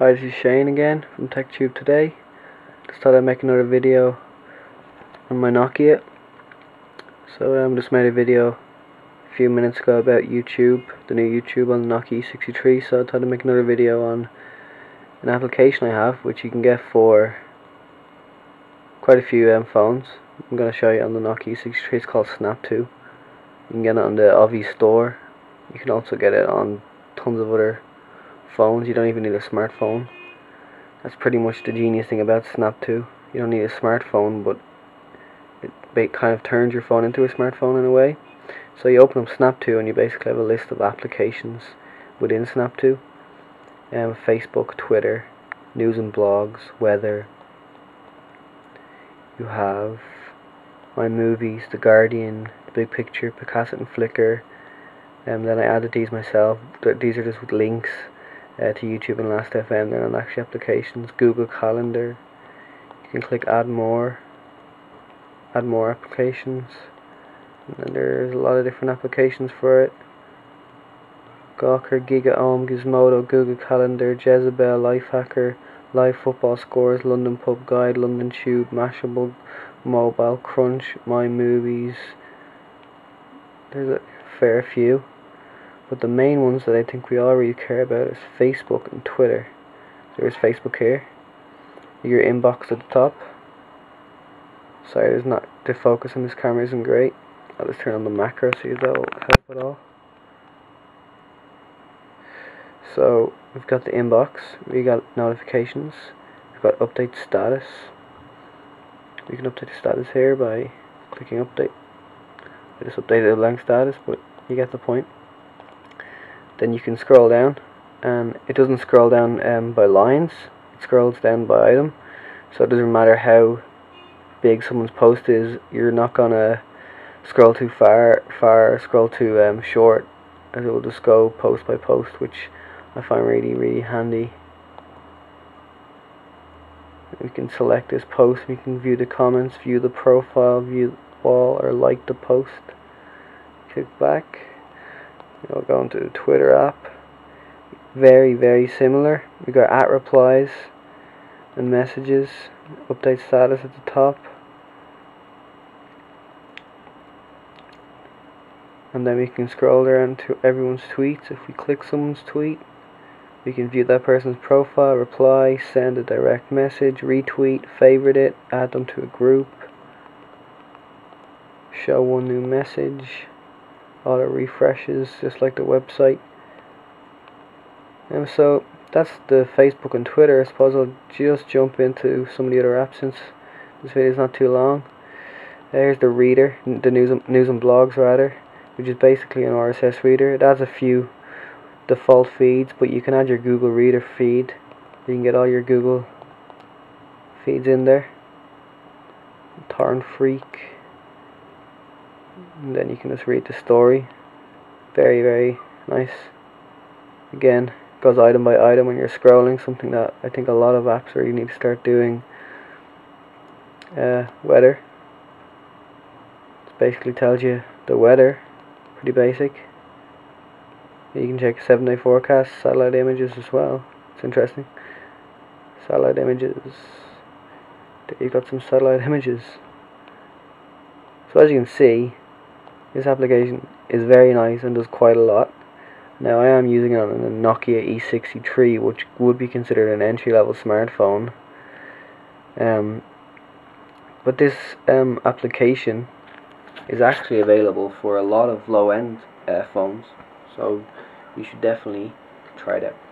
Hi, this is Shane again from TechTube today. Just thought I'd make another video on my Nokia. So I um, just made a video a few minutes ago about YouTube, the new YouTube on the Nokia E63. So I thought I'd make another video on an application I have, which you can get for quite a few um, phones. I'm going to show you on the Nokia E63. It's called Snaptu. You can get it on the Ovi store. You can also get it on tons of other phones. You don't even need a smartphone. That's pretty much the genius thing about Snaptu. You don't need a smartphone, but it kind of turns your phone into a smartphone in a way. So you open up Snaptu and you basically have a list of applications within Snaptu. Um, Facebook, Twitter, news and blogs, weather. You have my movies, The Guardian, The Big Picture, Picasa and Flickr. And um, then I added these myself. These are just with links uh, to YouTube and Last.fm. Not actually applications. Google Calendar. You can click Add More. Add more applications. And then there's a lot of different applications for it. Gawker, GigaOM, Gizmodo, Google Calendar, Jezebel, Lifehacker, Live Football Scores, London Pub Guide, London Tube, Mashable, Mobile, Crunch, My Movies. There's a fair few. But the main ones that I think we all really care about is Facebook and Twitter. There's Facebook here. Your inbox at the top. Sorry, there's not the focus on this camera isn't great. I'll just turn on the macro if that will help at all. So we've got the inbox, we got notifications, we've got update status. We can update the status here by clicking update. I just updated the blank status, but you get the point then you can scroll down and it doesn't scroll down um, by lines. It scrolls down by item. So it doesn't matter how big someone's post is you're not gonna scroll too far far scroll too um, short. As it will just go post by post which I find really really handy. We can select this post. We can view the comments view the profile view wall or like the post. Click back We'll go into the Twitter app. Very, very similar. We got at replies and messages. Update status at the top. And then we can scroll down to everyone's tweets. If we click someone's tweet, we can view that person's profile, reply, send a direct message, retweet, favorite it, add them to a group, show one new message auto refreshes just like the website. And so that's the Facebook and Twitter. I suppose I'll just jump into some of the other apps since this video is not too long. There's the reader the news and, news and blogs rather which is basically an RSS reader. It adds a few default feeds but you can add your Google Reader feed. You can get all your Google feeds in there. Torrent Freak and then you can just read the story. Very very nice. Again goes item by item when you're scrolling something that I think a lot of apps really need to start doing. Uh, weather. It basically tells you the weather pretty basic. You can check seven day forecast satellite images as well. It's interesting. Satellite images. You've got some satellite images. So as you can see this application is very nice and does quite a lot. Now I am using it on a Nokia E63 which would be considered an entry-level smartphone. Um, but this um, application is actually available for a lot of low-end uh, phones so you should definitely try it out.